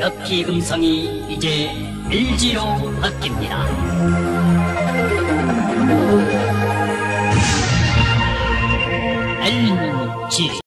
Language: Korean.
럭키 음성이 이제 LG로 바뀝니다. LG